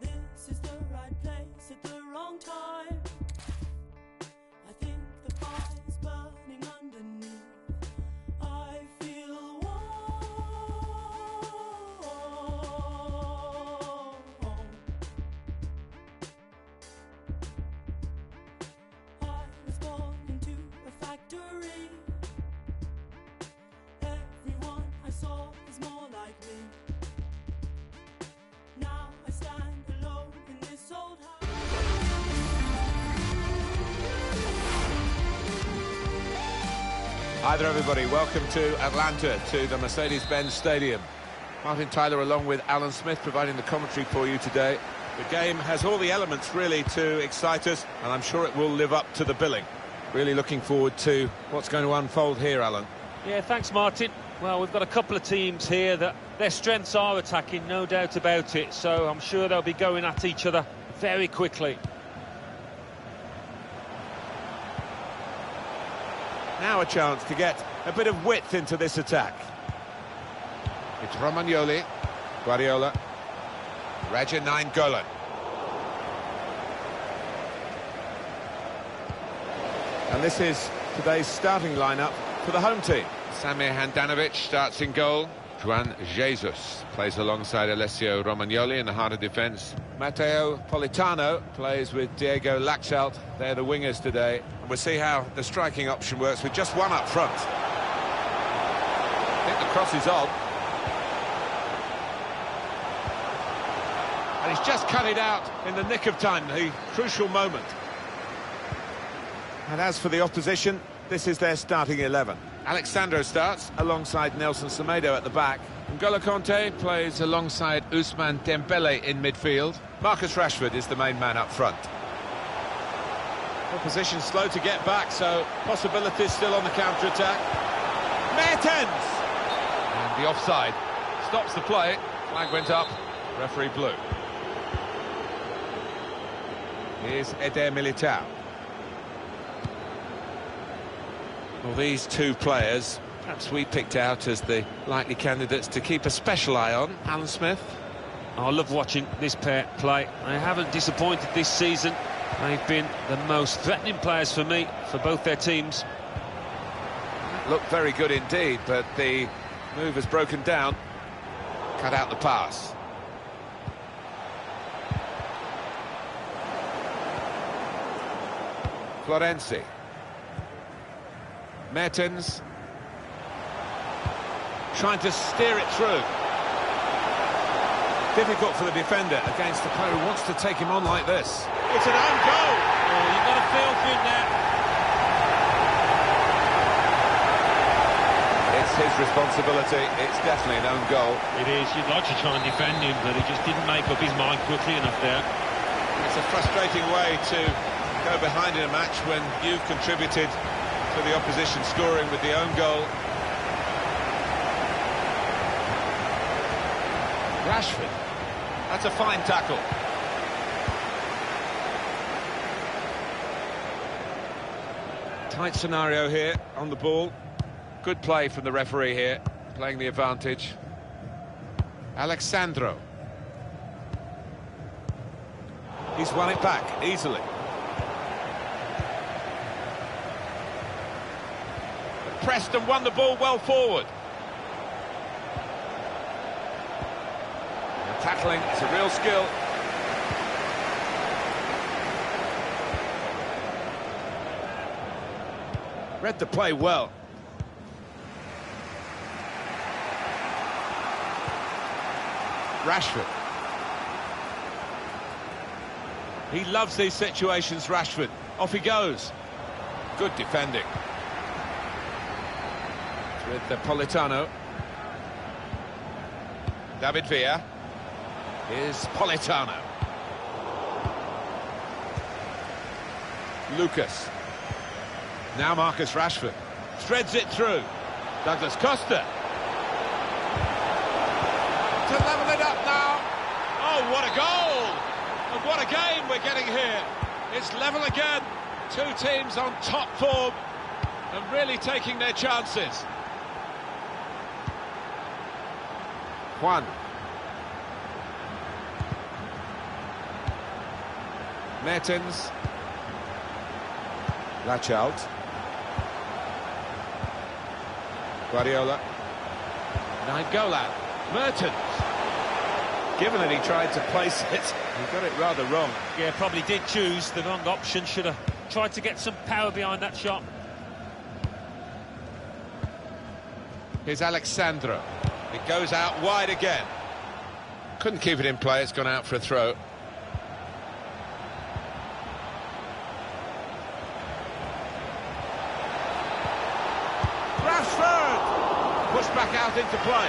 This is the right place at the wrong time. Hi there, everybody. Welcome to Atlanta, to the Mercedes-Benz Stadium. Martin Tyler along with Alan Smith providing the commentary for you today. The game has all the elements really to excite us, and I'm sure it will live up to the billing. Really looking forward to what's going to unfold here, Alan. Yeah, thanks, Martin. Well, we've got a couple of teams here that their strengths are attacking, no doubt about it. So I'm sure they'll be going at each other very quickly. Now a chance to get a bit of width into this attack. It's Romagnoli, Guardiola, Raja Nainggolan. And this is today's starting lineup for the home team. Samir Handanovic starts in goal. Juan Jesus plays alongside Alessio Romagnoli in the heart of defence. Matteo Politano plays with Diego Laxalt. They're the wingers today. And We'll see how the striking option works with just one up front. I think the cross is on. And he's just cut it out in the nick of time, the crucial moment. And as for the opposition, this is their starting 11. Alex Sandro starts alongside Nelson Semedo at the back. N'Golo Kanté plays alongside Ousmane Dembele in midfield. Marcus Rashford is the main man up front. Opposition slow to get back, so possibilities still on the counter-attack. Mertens! And the offside stops the play. Flag went up, referee blue. Here's Eder Militao. Well, these two players, perhaps we picked out as the likely candidates to keep a special eye on. Alan Smith. Oh, I love watching this pair play. They haven't disappointed this season. They've been the most threatening players for me, for both their teams. Looked very good indeed, but the move has broken down. Cut out the pass. Florenzi. Mertens. Trying to steer it through. Difficult for the defender against the player who wants to take him on like this. It's an own goal! Oh, you've got to feel for him there. It's his responsibility. It's definitely an own goal. It is. You'd like to try and defend him, but he just didn't make up his mind quickly enough there. It's a frustrating way to go behind in a match when you've contributed to the opposition scoring with the own goal. Rashford. That's a fine tackle. Tight scenario here on the ball. Good play from the referee here, playing the advantage. Alex Sandro. He's won it back easily. Preston won the ball well forward. The tackling is a real skill. Read the play well. Rashford. He loves these situations, Rashford. Off he goes. Good defending. With the Politano. David Villa. Here's Politano. Lucas. Now Marcus Rashford. Threads it through. Douglas Costa. To level it up now. Oh, what a goal! And what a game we're getting here. It's level again. Two teams on top form and really taking their chances. Juan. Mertens. Laxalt. Guardiola. Nigola. Mertens. Given that he tried to place it, he got it rather wrong. Yeah, probably did choose the wrong option. Should have tried to get some power behind that shot. Here's Alex Sandro. It goes out wide again. Couldn't keep it in play, it's gone out for a throw. Rashford! Pushed back out into play.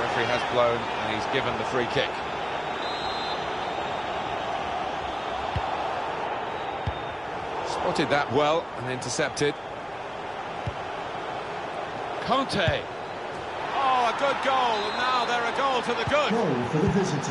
Referee has blown and he's given the free kick. Spotted that well and intercepted. Kanté. A good goal, and now they're a goal to the good. Goal for the visitors.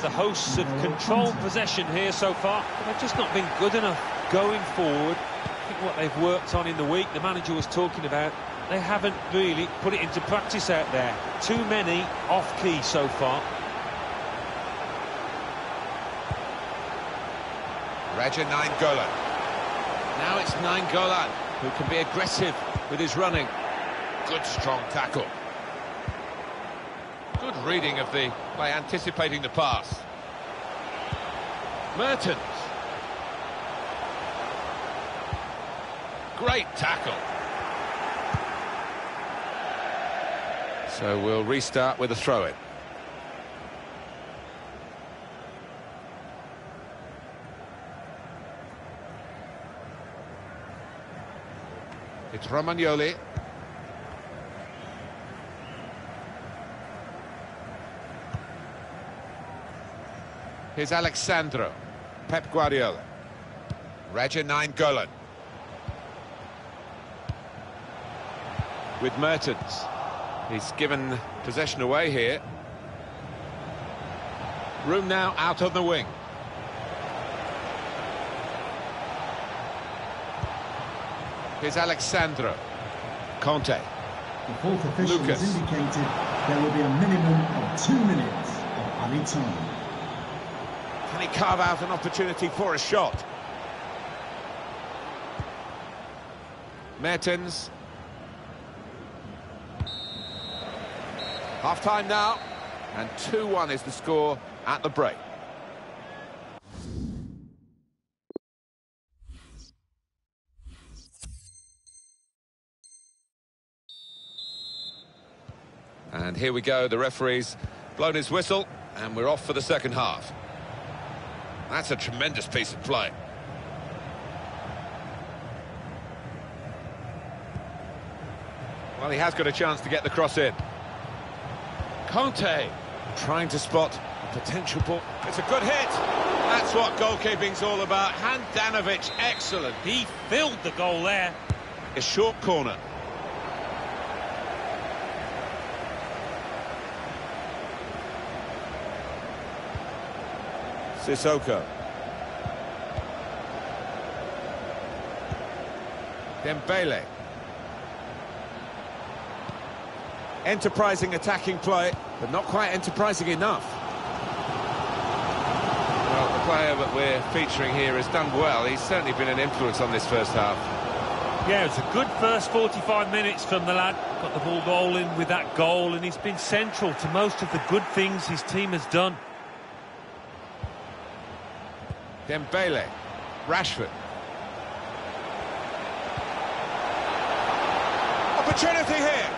The hosts have controlled possession here so far, but they've just not been good enough going forward. I think what they've worked on in the week, the manager was talking about, they haven't really put it into practice out there. Too many off-key so far. Raja Nainggolan. Now it's Nainggolan who can be aggressive with his running. Good strong tackle. Good reading of the by anticipating the pass. Mertens. Great tackle. So we'll restart with a throw-in. It's Romagnoli. Here's Alex Sandro. Pep Guardiola. Raja Nainggolan. With Mertens. He's given possession away here. Room now out on the wing. Here's Alexandro. Kanté. The fourth official Lucas. has indicated there will be a minimum of two minutes of added time. Can he carve out an opportunity for a shot? Mertens. Half time now, and 2 1 is the score at the break. And here we go, the referee's blown his whistle, and we're off for the second half. That's a tremendous piece of play. Well, he has got a chance to get the cross in. Kanté trying to spot a potential ball. It's a good hit. That's what goalkeeping's all about. Handanovic, excellent. He filled the goal there. A short corner. Sissoko. Dembele. Enterprising attacking play, but not quite enterprising enough. Well, the player that we're featuring here has done well. He's certainly been an influence on this first half. Yeah, it's a good first 45 minutes from the lad. Got the ball rolling with that goal, and he's been central to most of the good things his team has done. Dembele. Rashford. Opportunity here.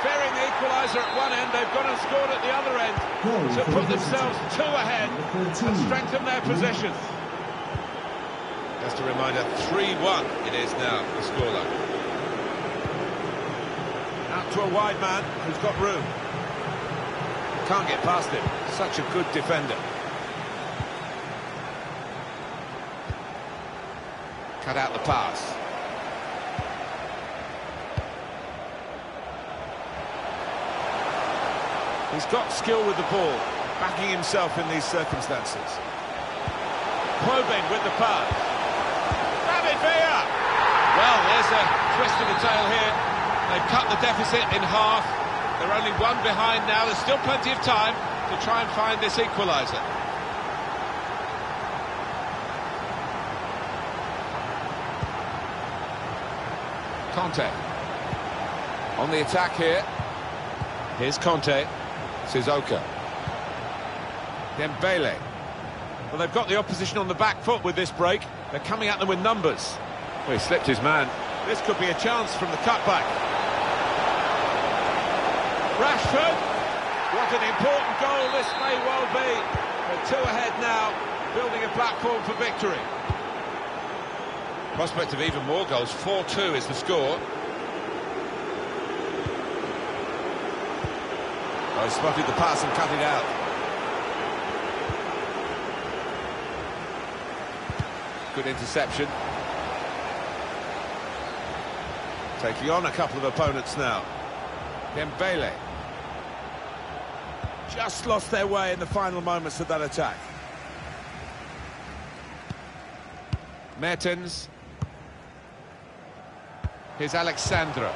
Fearing the equaliser at one end, they've gone and scored at the other end Goal to put themselves two ahead and strengthen their position. Just a reminder, 3-1 it is now, the scoreline. Out to a wide man who's got room. Can't get past him. Such a good defender. Cut out the pass. He's got skill with the ball, backing himself in these circumstances. Probing with the pass. David Villa! Well, there's a twist of the tail here. They've cut the deficit in half. They're only one behind now. There's still plenty of time to try and find this equaliser. Kanté. On the attack here. Here's Kanté. Sissoko. Dembele. Well, they've got the opposition on the back foot with this break. They're coming at them with numbers. Well, he slipped his man. This could be a chance from the cutback. Rashford. What an important goal this may well be. They're two ahead now, building a platform for victory. Prospect of even more goals. 4-2 is the score. Oh, he spotted the pass and cut it out. Good interception. Taking on a couple of opponents now. Dembele. Just lost their way in the final moments of that attack. Mertens. Here's Alex Sandro.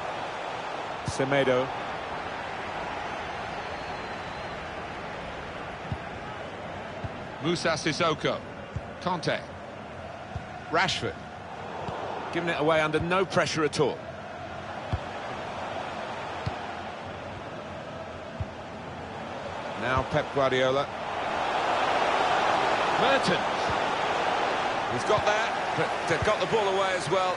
Semedo. Musa Sissoko. Kanté. Rashford. Giving it away under no pressure at all. Now Pep Guardiola. Mertens. He's got that, but got the ball away as well.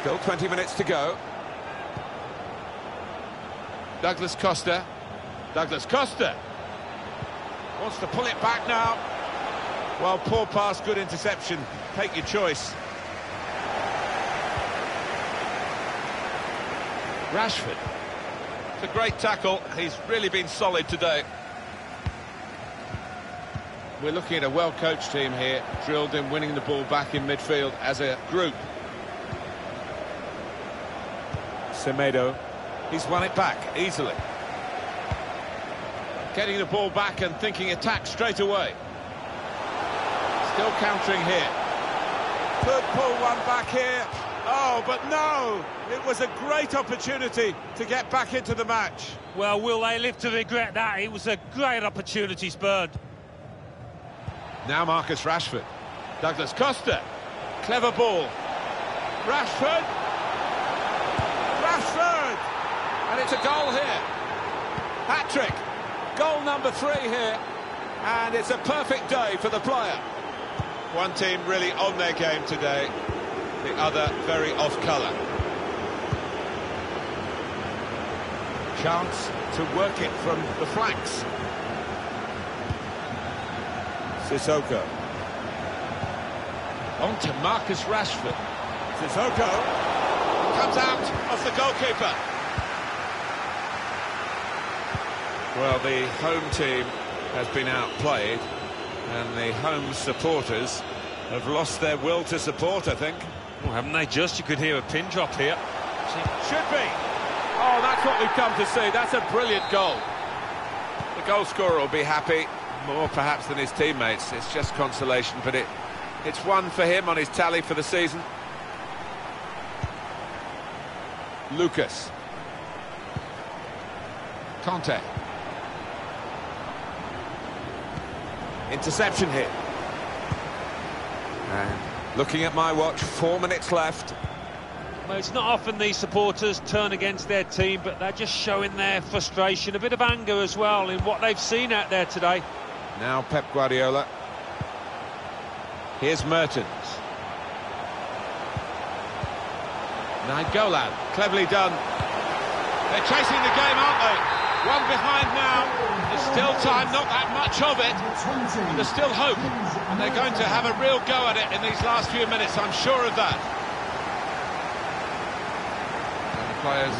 Still 20 minutes to go. Douglas Costa. Douglas Costa. Wants to pull it back now. Well, poor pass, good interception. Take your choice. Rashford. It's a great tackle. He's really been solid today. We're looking at a well-coached team here, drilled in winning the ball back in midfield as a group. Semedo, he's won it back easily. Getting the ball back and thinking attack straight away. Still countering here. Could pull one back here. Oh, but no! It was a great opportunity to get back into the match. Well, will they live to regret that? It was a great opportunity spurred. Now Marcus Rashford. Douglas Costa. Clever ball. Rashford. Rashford! It's a goal here. Hat-trick. Goal number three here. And it's a perfect day for the player. One team really on their game today. The other very off colour. Chance to work it from the flanks. Sissoko. On to Marcus Rashford. Sissoko comes out of the goalkeeper. Well, the home team has been outplayed, and the home supporters have lost their will to support, I think. Well, haven't they just? You could hear a pin drop here. Should be. Oh, that's what we've come to see. That's a brilliant goal. The goal scorer will be happy, more perhaps than his teammates. It's just consolation, but it it's one for him on his tally for the season. Lucas. Kanté. Interception here. And looking at my watch, four minutes left. Well, it's not often these supporters turn against their team, but they're just showing their frustration, a bit of anger as well in what they've seen out there today. Now Pep Guardiola. Here's Mertens. Nainggolan, cleverly done. They're chasing the game, aren't they? One behind now. There's still time, not that much of it. There's still hope. And they're going to have a real go at it in these last few minutes, I'm sure of that. And the players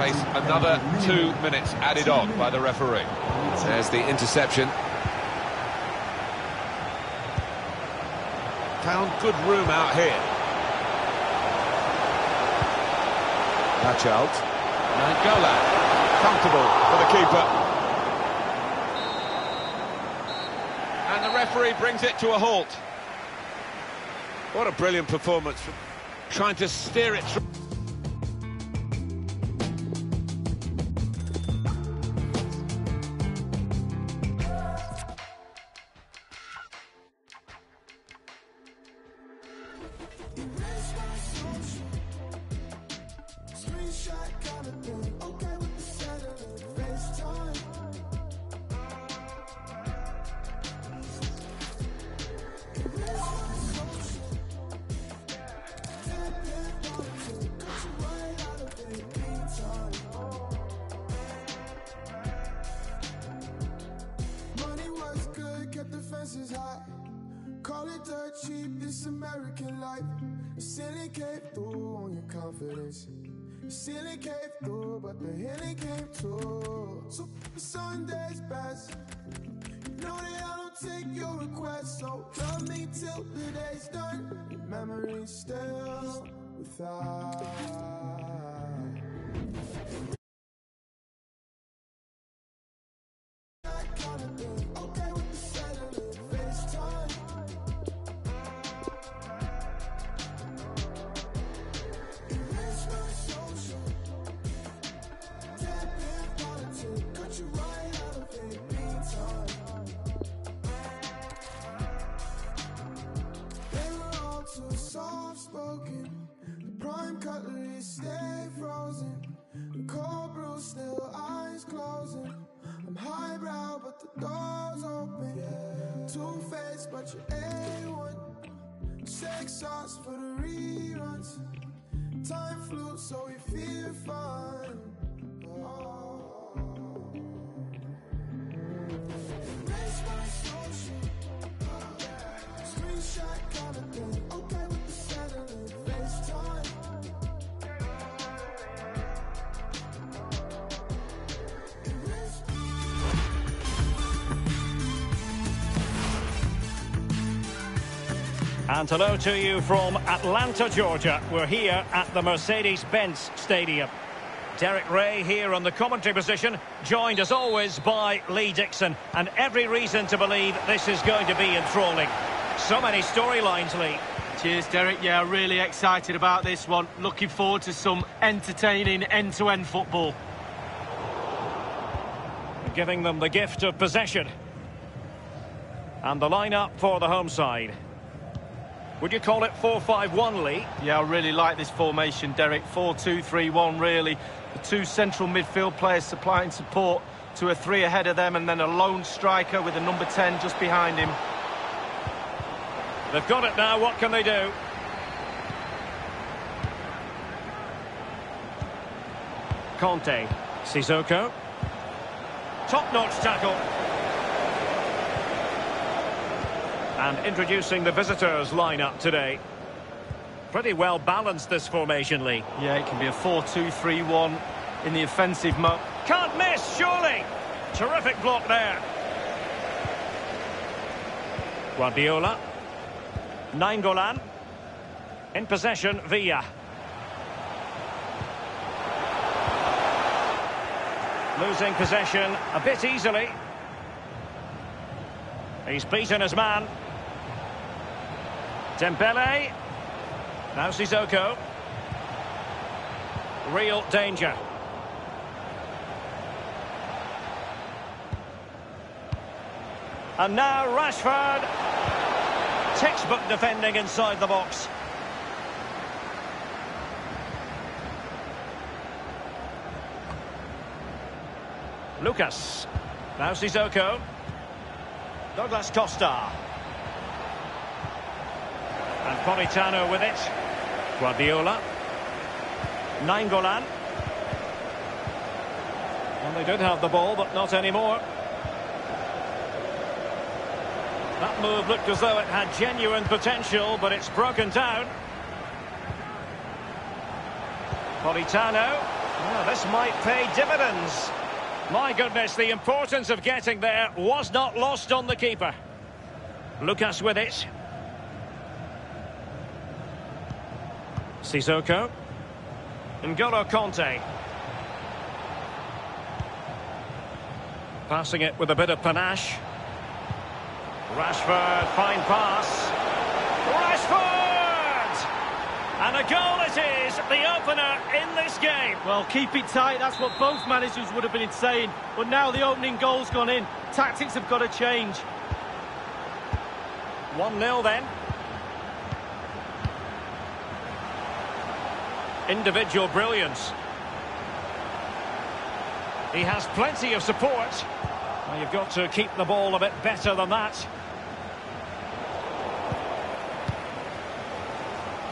face another two minutes added on by the referee. There's the interception. Found good room out here. Match out. Nainggolan. Comfortable for the keeper. And the referee brings it to a halt. What a brilliant performance. Trying to steer it through. Cheap, this American life. Ceiling came through on your confidence. Ceiling came through, but the healing came too. So Sunday's best. Know that I don't take your requests, so love me till the day's done. Memory's still with sauce And hello to you from Atlanta, Georgia. We're here at the Mercedes-Benz Stadium. Derek Ray here on the commentary position, joined as always by Lee Dixon. And every reason to believe this is going to be enthralling. So many storylines, Lee. Cheers, Derek. Yeah, really excited about this one. Looking forward to some entertaining end-to-end football. Giving them the gift of possession. And the lineup for the home side. Would you call it 4-5-1, Lee? Yeah, I really like this formation, Derek. 4-2-3-1, really. The two central midfield players supplying support to a three ahead of them and then a lone striker with a number 10 just behind him. They've got it now, what can they do? Kanté, Sissoko. Top-notch tackle. And introducing the visitors lineup today. Pretty well balanced this formation, Lee. Yeah, it can be a 4-2-3-1 in the offensive mode. Can't miss, surely. Terrific block there. Guardiola. Nainggolan. In possession, Villa. Losing possession a bit easily. He's beaten his man. Dembele. Now Sissoko. Real danger. And now Rashford. Textbook defending inside the box. Lucas. Now Sissoko. Douglas Costa. Politano with it. Guardiola. Nainggolan. And they did have the ball, but not anymore. That move looked as though it had genuine potential, but it's broken down. Politano. This might pay dividends. My goodness, the importance of getting there was not lost on the keeper. Lucas with it. Sissoko. N'Golo Kanté. Passing it with a bit of panache. Rashford, fine pass. Rashford! And a goal it is, the opener in this game. Well, keep it tight, that's what both managers would have been saying. But now the opening goal's gone in. Tactics have got to change. 1-0 then. Individual brilliance. He has plenty of support. Well, you've got to keep the ball a bit better than that.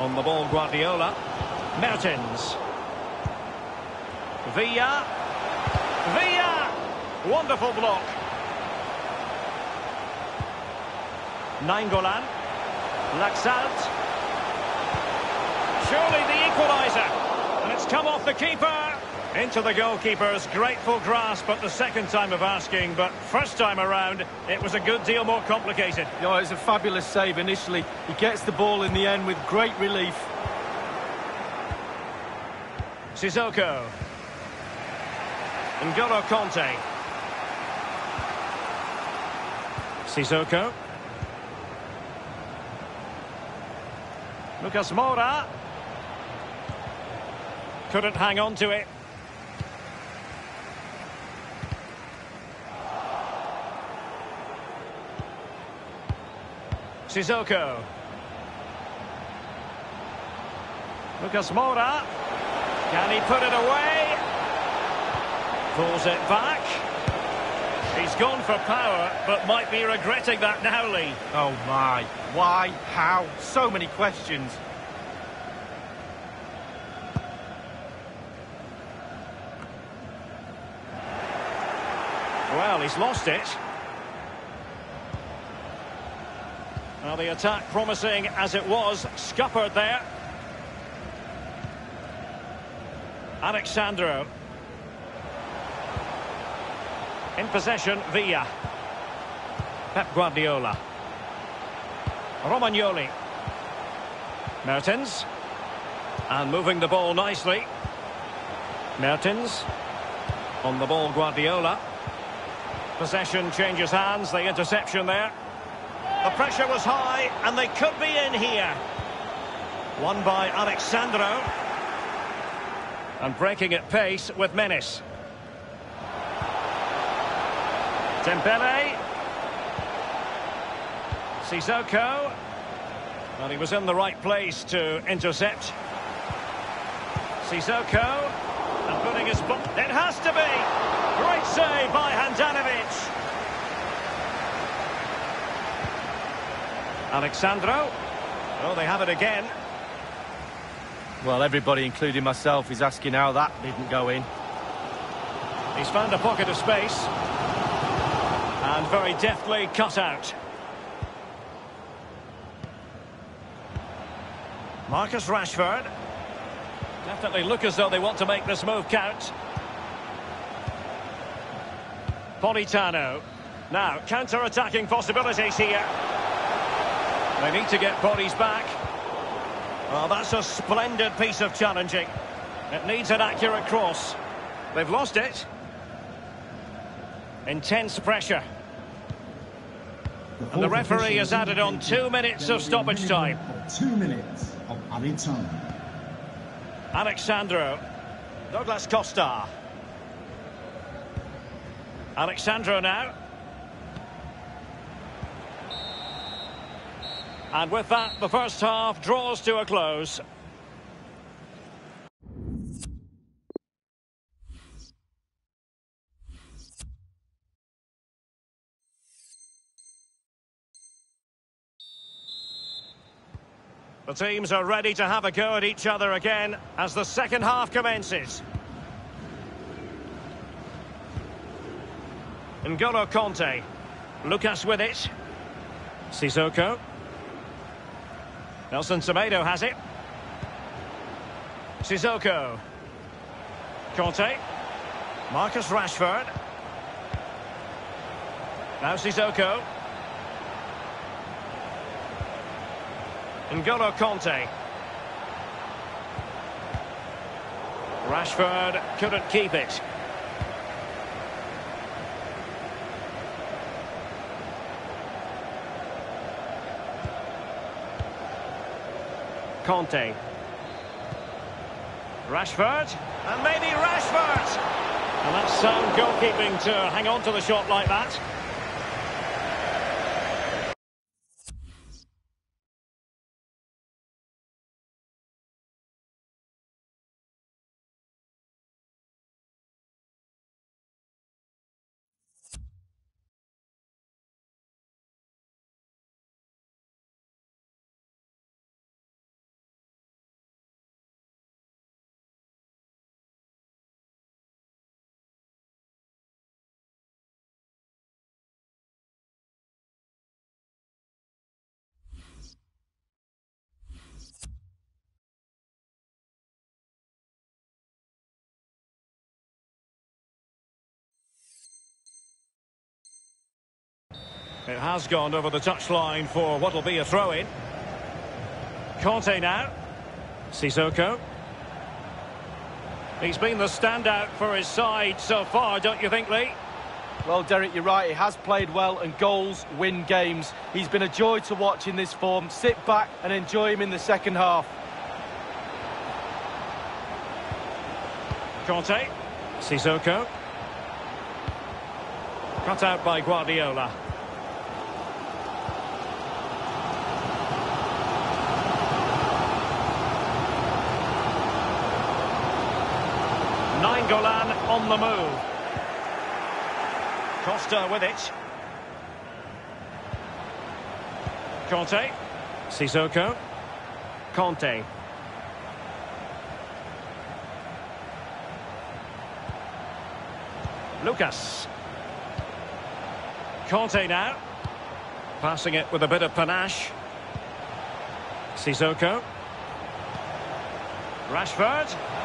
On the ball, Guardiola. Mertens. Villa. Villa! Wonderful block. Nainggolan. Laxalt. Surely the equaliser. And it's come off the keeper. Into the goalkeeper's grateful grasp at the second time of asking, but first time around, it was a good deal more complicated. Know, it's a fabulous save initially. He gets the ball in the end with great relief. Sissoko. And N'Golo Kanté. Sissoko. Lucas Moura. Couldn't hang on to it. Sissoko. Lucas Moura. Can he put it away? Pulls it back. He's gone for power, but might be regretting that now, Lee. Oh my. Why? How? So many questions. Well, he's lost it. Well, the attack promising as it was, scuppered there. Alex Sandro. In possession, Villa. Pep Guardiola. Romagnoli. Mertens. And moving the ball nicely. Mertens. On the ball, Guardiola. Possession changes hands, the interception there. The pressure was high, and they could be in here. Won by Alex Sandro. And breaking at pace with menace. Dembele. Sissoko. Well, he was in the right place to intercept. Sissoko. And putting his... It has to be! Great save by Handanovic. Alex Sandro. Oh, they have it again. Well, everybody, including myself, is asking how that didn't go in. He's found a pocket of space. And very deftly cut out. Marcus Rashford. Definitely look as though they want to make this move count. Politano. Now, counter-attacking possibilities here. They need to get bodies back. Well, that's a splendid piece of challenging. It needs an accurate cross. They've lost it. Intense pressure. And the referee has added on two minutes of stoppage time. Two minutes of added time. Alex Sandro. Douglas Costa. Alex Sandro now. And with that, the first half draws to a close. The teams are ready to have a go at each other again as the second half commences. N'Golo Kanté. Lucas with it. Sissoko. Nelson Semedo has it. Sissoko. Kanté. Marcus Rashford. Now Sissoko. N'Golo Kanté. Rashford couldn't keep it. Kanté. Rashford. And maybe Rashford. And that's sound goalkeeping to hang on to the shot like that. It has gone over the touchline for what will be a throw-in. Kanté now. Sissoko. He's been the standout for his side so far, don't you think, Lee? Well, Derek, you're right. He has played well, and goals win games. He's been a joy to watch in this form. Sit back and enjoy him in the second half. Kanté. Sissoko. Cut out by Guardiola. Nainggolan on the move. Costa with it. Kanté. Sissoko. Kanté. Lucas. Kanté now. Passing it with a bit of panache. Sissoko. Rashford.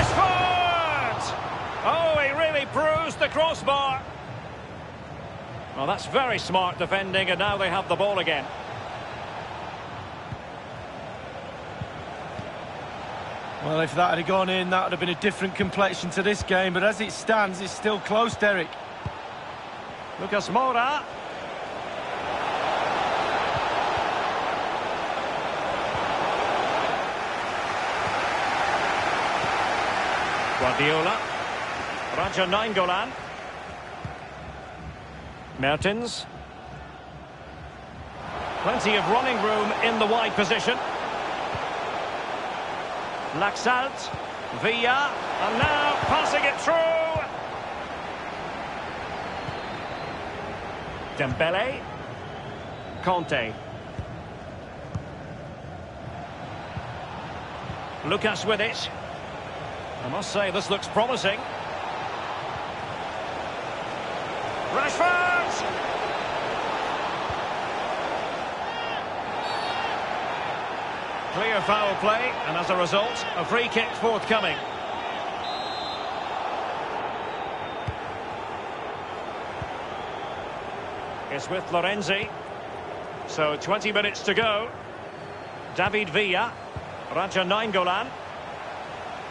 Rashford! Oh, he really bruised the crossbar. Well, that's very smart defending, and now they have the ball again. Well, if that had gone in, that would have been a different complexion to this game. But as it stands, it's still close, Derek. Lucas Moura. Guardiola. Raja Nainggolan. Mertens. Plenty of running room in the wide position. Laxalt. Villa. And now passing it through. Dembele. Kanté. Lucas with it. I must say, this looks promising. Rashford! Clear foul play, and as a result, a free kick forthcoming. It's with Florenzi. So 20 minutes to go. David Villa. Raja Nainggolan.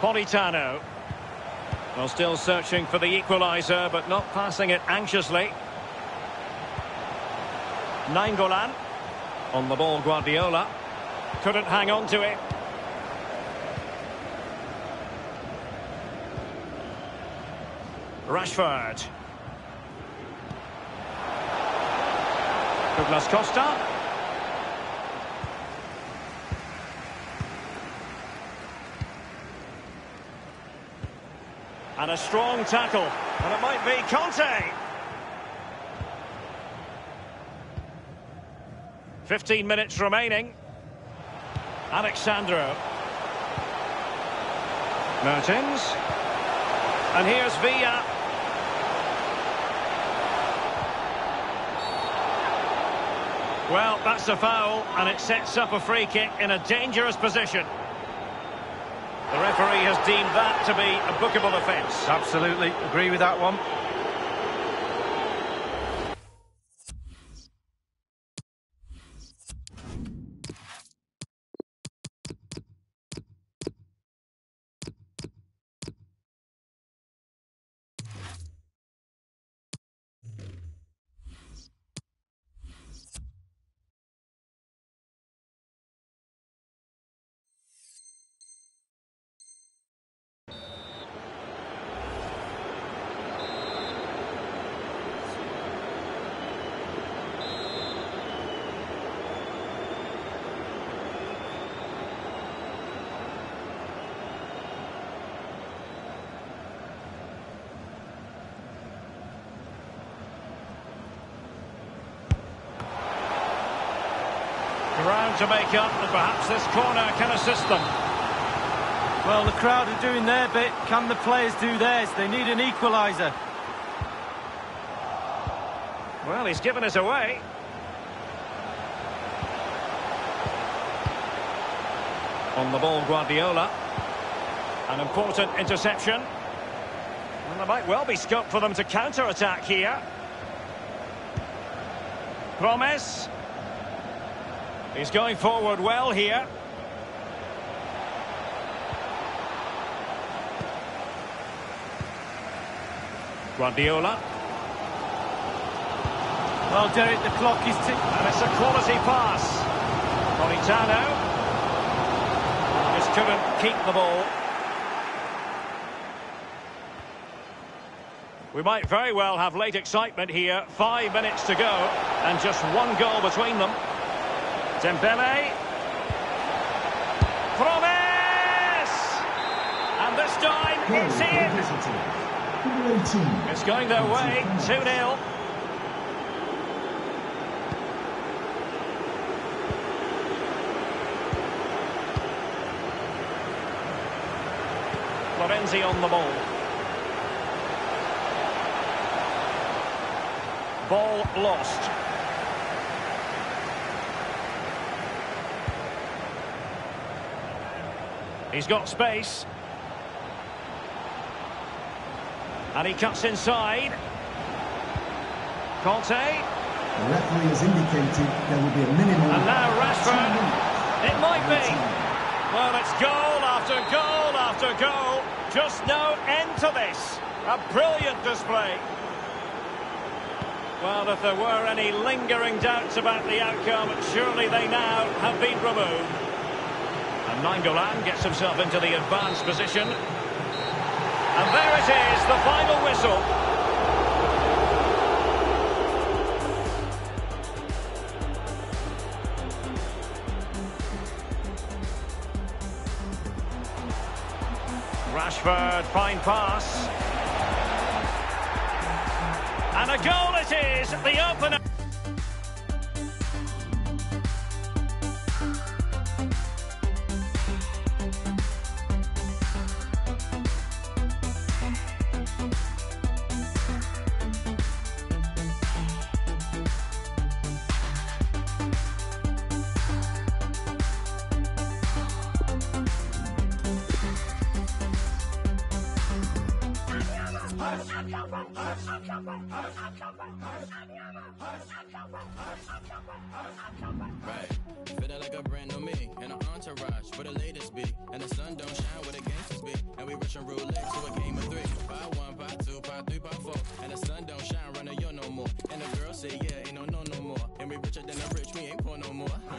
Politano. Well, still searching for the equaliser, but not passing it anxiously. Nainggolan. On the ball, Guardiola. Couldn't hang on to it. Rashford. Douglas Costa. And a strong tackle. And it might be Kanté. 15 minutes remaining. Alex Sandro. Mertens. And here's Villa. Well, that's a foul, and it sets up a free kick in a dangerous position. The referee has deemed that to be a bookable offence. Absolutely, agree with that one. To make up, and perhaps this corner can assist them. Well, the crowd are doing their bit. Can the players do theirs? They need an equaliser. Well, he's given us away. On the ball, Guardiola. An important interception. And there might well be scope for them to counter-attack here. Promise. He's going forward well here. Guardiola. Well, Derek, the clock is ticking. And it's a quality pass. Politano. Just couldn't keep the ball. We might very well have late excitement here. Five minutes to go, and just one goal between them. Dembele. Promise! And this time, it's in. visitor. Number 18. It's going their way, 2-0. Florenzi on the ball. Ball lost. He's got space. And he cuts inside. Kanté. The referee has indicated there will be a minimum And now Rashford. It might be. Well, it's goal after goal after goal. Just no end to this. A brilliant display. Well, if there were any lingering doubts about the outcome, surely they now have been removed. Nainggolan gets himself into the advanced position. And there it is, the final whistle. Rashford, fine pass. And a goal it is, the opener. Right. Feeling like a brand new me and an entourage for the latest beat. And the sun don't shine where the gangsters be. And we rushing roulette to a game of three. Five one, five two, five three, five four. And the sun don't shine running yo no more. And the girl say yeah, ain't no no no more. And we richer than the rich, we ain't poor no more. I